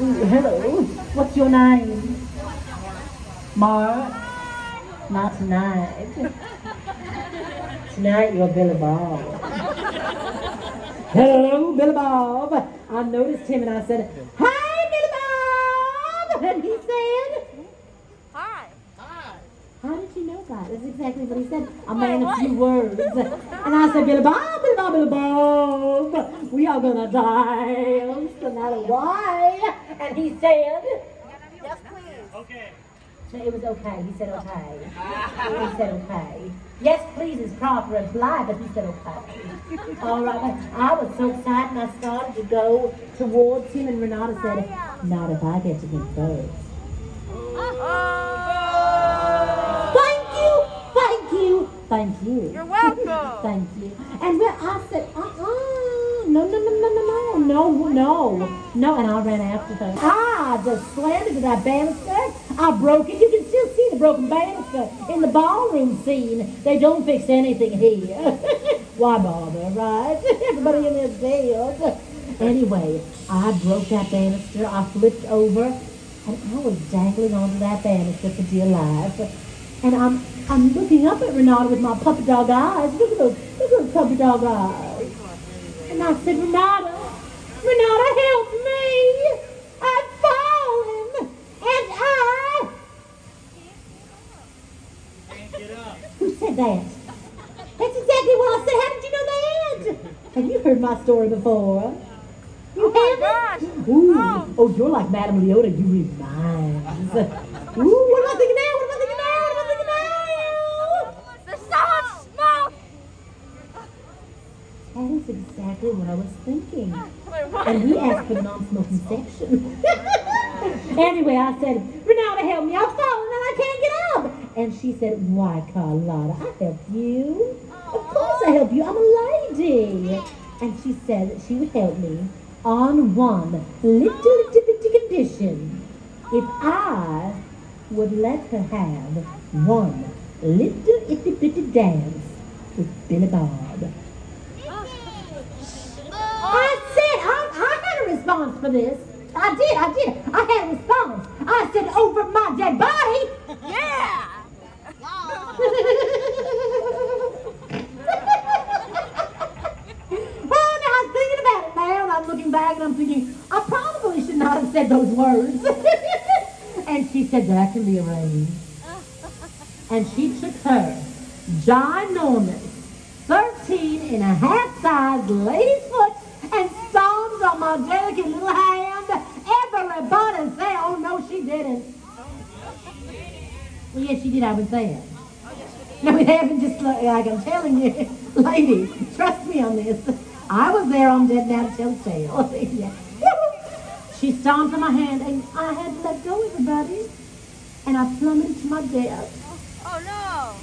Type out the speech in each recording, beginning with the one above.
Hello. What's your name? Mark. Not tonight. Tonight you're Billy Bob. Hello, Billy Bob. I noticed him and I said, Hi, Billy Bob. And he said, Hi. How did you know that? That's exactly what he said. A man of few words. And I said, Billy Bob, Billy Bob, Billy Bob, we are gonna die no matter why. And he said, Yes, please. so it was okay. He said okay. He said okay. Yes, please is proper and polite, but he said okay. All right. I was so excited and I started to go towards him and Renata said, not if I get to him first. Thank thank you. You're welcome. Thank you. And when I said, uh-uh, no, no, no, no, no, no, no, no, no, and I ran after them. Ah. I just slammed into that banister. I broke it. You can still see the broken banister in the ballroom scene. They don't fix anything here. Why bother, right? Everybody in there's dead. Anyway, I broke that banister. I flipped over, and I was dangling onto that banister for dear life. And I'm I'm looking up at Renata with my puppy dog eyes. Look at those, look at those puppy dog eyes. And I said, Renata, Renata, help me. I've fallen. And I. Who said that? That's exactly what I said. How did you know that? Have you heard my story before? You Oh haven't? Ooh. Oh. Oh, you're like Madame Leota. You read minds. Ooh, what am I thinking now? What am I thinking now? What am I thinking now? There's so much smoke. That is exactly what I was thinking. And he asked for the non-smoking section. anyway, I said, Renata, help me. I've fallen and I can't get up. And she said, why, Carlotta, I help you. Of course I help you. I'm a lady. And she said that she would help me on one little itty bitty condition. If I would let her have one little itty bitty dance with Billy Bob. I said, I, I had a response for this. I did, I did. I had a response. I said, over my dead body. Yeah. well, now I'm thinking about it now, and I'm looking back, and I'm thinking, I probably should not have said those words. and she said, that can be arranged. And she took her ginormous 13 and a half size lady's foot and stomped on my delicate little hand. Everybody say, oh no, she didn't. Well, yes, she did. I was there. No, it happened just like, like I'm telling you, ladies. Trust me on this. I was there on Dead Now to Tell the Tale. yeah. She stomped on my hand, and I had to let go, of everybody. And I plummeted to my death. Oh no.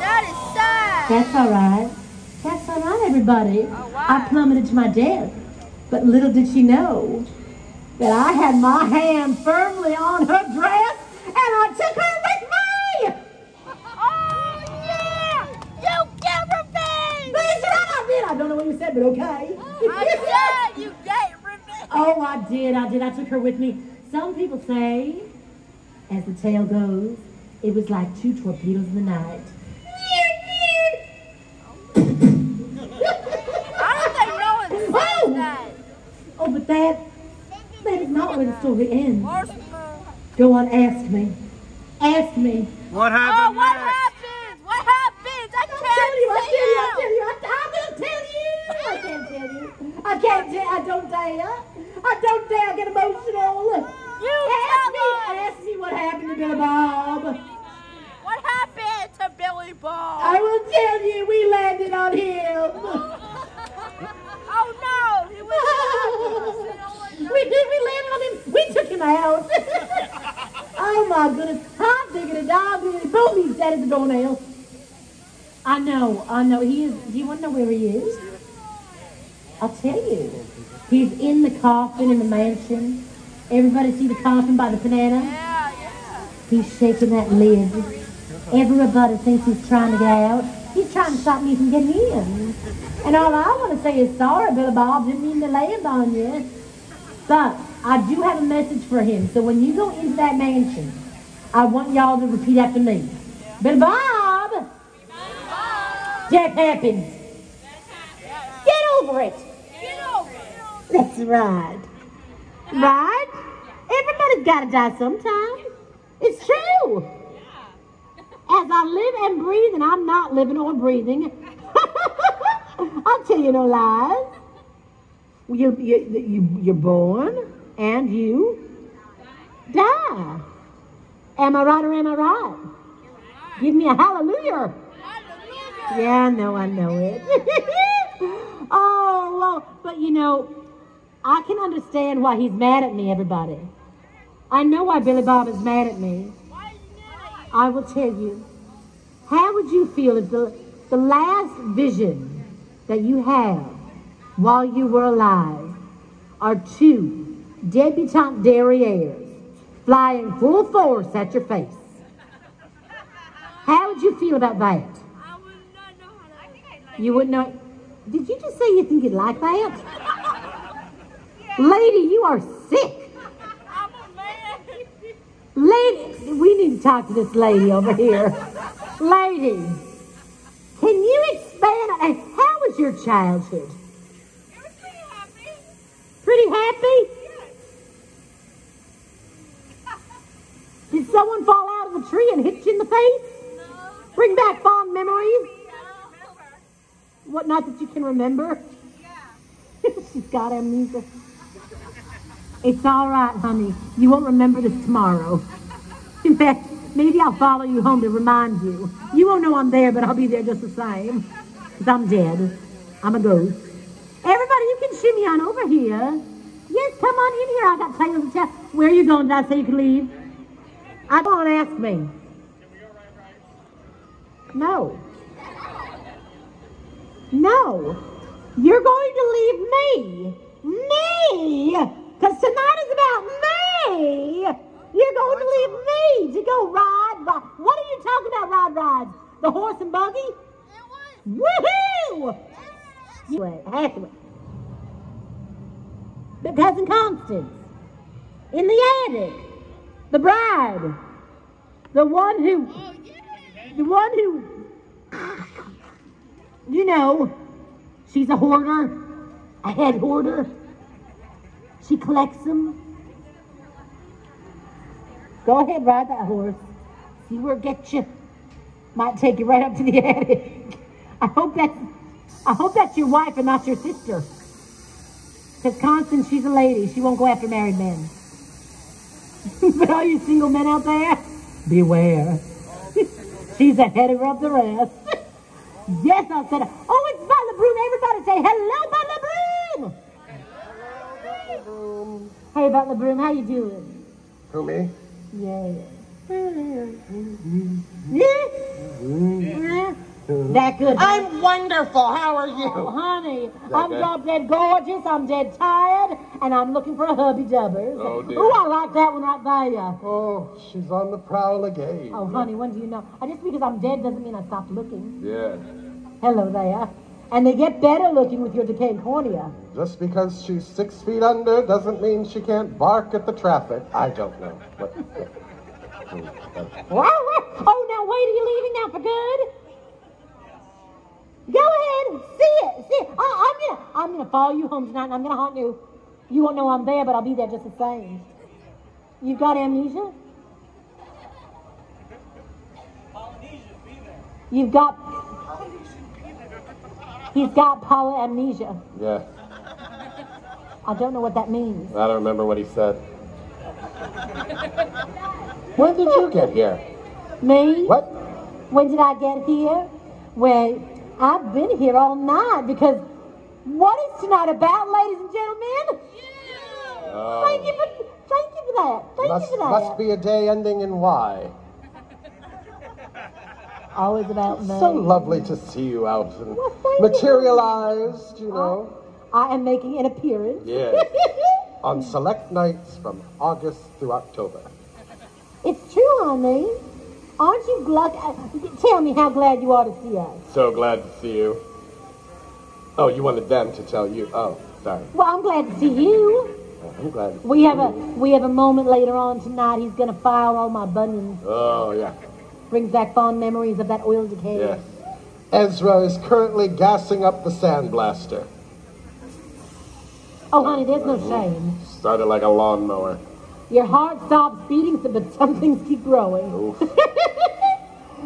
That is sad. That's all right. That's all right, everybody. Oh, wow. I plummeted to my death. But little did she know that I had my hand firmly on her dress, and I took her with me. Oh yeah. You get revenge. Right, I did. I don't know what you said, but okay. I said you get revenge. Oh, I did, I did. I took her with me. Some people say, as the tale goes, it was like two torpedoes in the night. But that, that is not where the story ends. Go on, ask me. Ask me. What Oh, happened what next? happens? What happens? I I'll tell you, I'll can't tell you, I'll tell you, I, I will tell you. I can't tell you. I can't tell, I don't dare. I don't dare get emotional. You ask me, us. ask me what happened to Billy Bob. What happened to Billy Bob? I doornail. I know, I know. He is, do you want to know where he is? I'll tell you. He's in the coffin in the mansion. Everybody see the coffin by the banana? Yeah, yeah. He's shaking that lid. Everybody thinks he's trying to get out. He's trying to stop me from getting in. And all I want to say is sorry, Billy Bob. Didn't mean to land on you. But I do have a message for him. So when you go into that mansion, I want y'all to repeat after me. Billy Bob! That happens. Get over it. That's right. Right? Everybody's got to die sometime. It's true. As I live and breathe, and I'm not living or breathing, I'll tell you no lies. You, you, you, you're born and you die. Am I right or am I right? Give me a hallelujah. Yeah, I know, I know it. oh, well, but you know, I can understand why he's mad at me, everybody. I know why Billy Bob is mad at me. I will tell you. How would you feel if the, the last vision that you have while you were alive are two debutante derrieres flying full force at your face? How would you feel about that? You wouldn't know. Did you just say you think you'd like that? Lady, you are sick. Lady, we need to talk to this lady over here. Lady, can you expand on how was your childhood? Pretty happy? Pretty happy? Did someone fall out of the tree and hit you in the face? Bring back fond memories? What, not that you can remember? She's got amnesia. It's all right, honey. You won't remember this tomorrow. In fact, maybe I'll follow you home to remind you. You won't know I'm there, but I'll be there just the same. Because I'm dead. I'm a ghost. Everybody, you can shimmy on over here. Yes, come on in here. I got tales to tell. Where are you going? Did I say you could leave? I don't ask me. No. No. You're going to leave me. Me. Because tonight is about me. You're going to leave me to go ride. ride. What are you talking about, ride rides? The horse and buggy? Woohoo! Anyway, Hatchaway. But cousin Constance. In the attic. The bride. The one who. Oh, The one who. You know, she's a hoarder. A head hoarder. She collects them. Go ahead, ride that horse. See where it gets you. Might take you right up to the attic. I hope that's I hope that's your wife and not your sister. Because Constance, she's a lady. She won't go after married men. but all you single men out there, beware. She's ahead of the rest. yes, I said, oh, it's Butler Broom. Everybody say hello, Butler Broom. Hello, Broom. Hey, Butler Broom, how you doing? Who, me? Yeah. Yeah. Mm-hmm. That good. I'm wonderful. How are Oh, you? honey, I'm good? drop dead gorgeous, I'm dead tired, and I'm looking for a hubby dubbers. Oh, dear. Ooh, I like that one right there. Oh, she's on the prowl again. Oh, honey, when do you know? Uh, Just because I'm dead doesn't mean I stopped looking. Yeah. Hello there. And they get better looking with your decayed cornea. Just because she's six feet under doesn't mean she can't bark at the traffic. I don't know. What, Oh, now wait, are you leaving now for good? Go ahead, and see it, see it. I, I'm gonna, I'm gonna follow you home tonight, and I'm gonna haunt you. You won't know I'm there, but I'll be there just the same. You've got amnesia. You've got. He's got polyamnesia. yeah. I don't know what that means. I don't remember what he said. When did you get here? Me? What? When did I get here? Well, I've been here all night because what is tonight about, ladies and gentlemen? Thank you for thank you for that. Thank Must, you for that. must be a day ending in Y. Oh, Always about me. So lovely to see you out and Well, thank you. materialized, you know. I am making an appearance. Yes. On select nights from August through October. it's true, honey. Aren't you glad? uh, Tell me how glad you are to see us. So glad to see you. Oh, you wanted them to tell you. Oh, sorry. Well, I'm glad to see you. I'm glad. We have a we have a moment later on tonight. He's gonna file all my bunions. Oh, yeah. Brings back fond memories of that oil decay. Yes. Ezra is currently gassing up the sandblaster. Oh, honey, there's no shame. Started like a lawnmower. Your heart stops beating, but some things keep growing.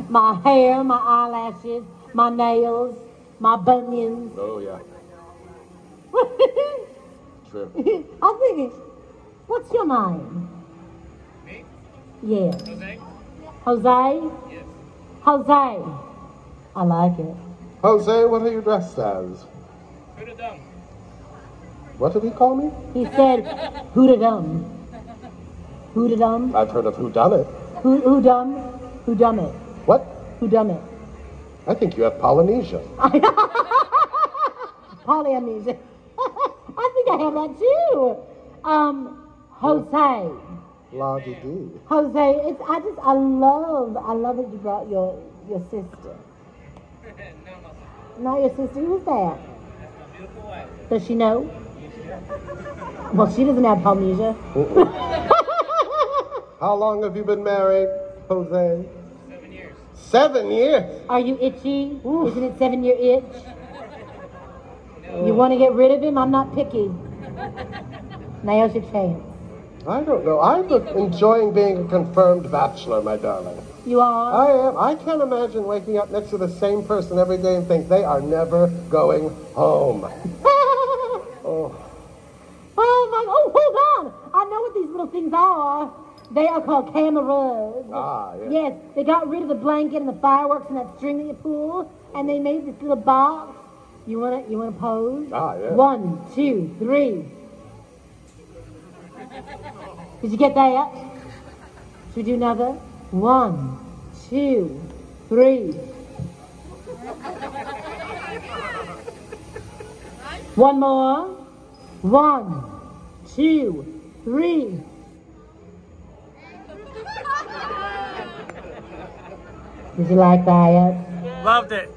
My hair, my eyelashes, my nails, my bunions. Oh, yeah. True. I'm thinking, what's your name? Me? Yes. Jose? Jose? Yes. Jose. I like it. Jose, what are you dressed as? Who'd have done? What did he call me? He said, who da dum? Who da dum? I've heard of who done it. Who, who dum? Who dum it? What? Who dum it? I think you have Polynesia. Polyamnesia. I think I have that too. Um, Jose. La di di. Jose, it's I just I love I love that you brought your your sister. no, no. Not your sister. Who's that? That's my beautiful wife. Does she know? Well, she doesn't have Polynesia. How long have you been married, Jose? Seven years. Seven years. Are you itchy? Isn't it seven year itch? You want to get rid of him? I'm not picky. Now's your chance. I don't know. I'm enjoying being a confirmed bachelor, my darling. You are? I am. I can't imagine waking up next to the same person every day and think they are never going home. Oh, Oh my! Oh, hold on! I know what these little things are. They are called cameras. ah, yes. Yes, they got rid of the blanket and the fireworks and that string that you pull, and they made this little box. You wanna, you wanna pose? Ah, yeah. One, two, three. Did you get that? Should we do another? One, two, three. One more. One, two, three. Did you like that? Loved it.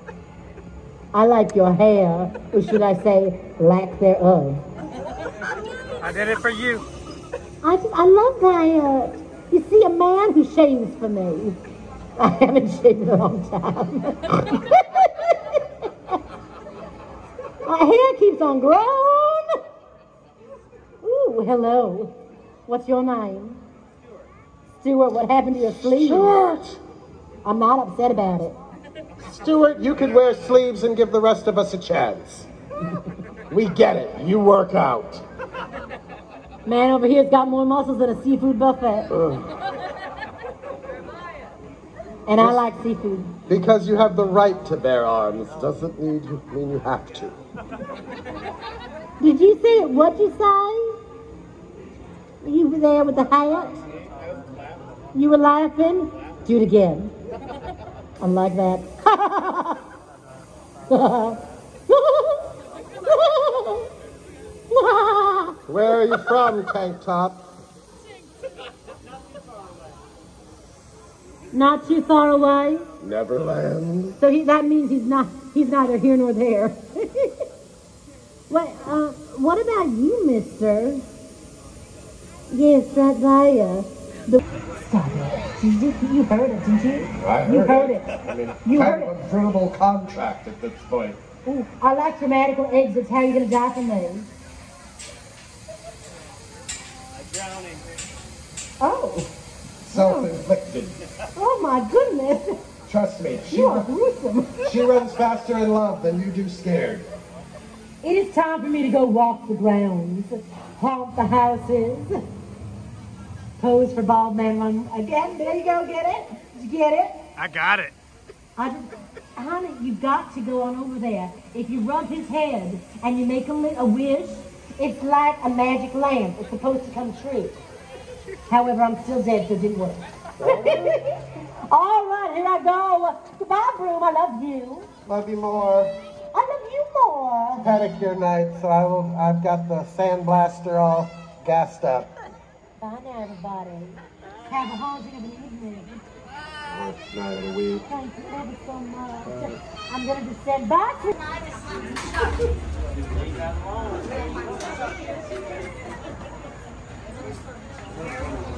I like your hair, or should I say, lack thereof. I did it for you. I just, I love that. You see, a man who shaves for me. I haven't shaved in a long time. My hair keeps on growing. Ooh, hello. What's your name? Stuart, what happened to your sleeve? Stuart! I'm not upset about it. Stuart, you could wear sleeves and give the rest of us a chance. We get it. You work out. Man over here's got more muscles than a seafood buffet. And I like seafood. Because you have the right to bear arms doesn't need mean you have to. Did you say it? What'd you say? You were there with the hat? You were laughing? Do it again. I'm like that. Where are you from, Tank Top? Not too far away. Neverland. So he, that means he's not he's neither here nor there. Wait, uh, what about you, mister? Yes, right there. The, stop it. Did you, you heard it, didn't you? I heard You heard it. I mean, You heard of a verbal contract at this point. Ooh, I like dramatical exits. How are you going to die for me? Drowning. Oh, Self-inflicted. oh my goodness. Trust me, she, You are gruesome. she runs faster in love than you do scared. It is time for me to go walk the grounds, haunt the houses, pose for bald man run again. There you go. Get it? Did you get it? I got it. I just, honey, you've got to go on over there. If you rub his head and you make him a wish, it's like a magic lamp. It's supposed to come true. However, I'm still dead, so it didn't work. All right, here I go. Goodbye, Broom. I love you. Love you more. I love you more. Pedicure night, so I will, I've got the sandblaster all gassed up. Bye now, everybody. Have a haunting of an evening. Thank you ever so much. I'm going to just send back to you.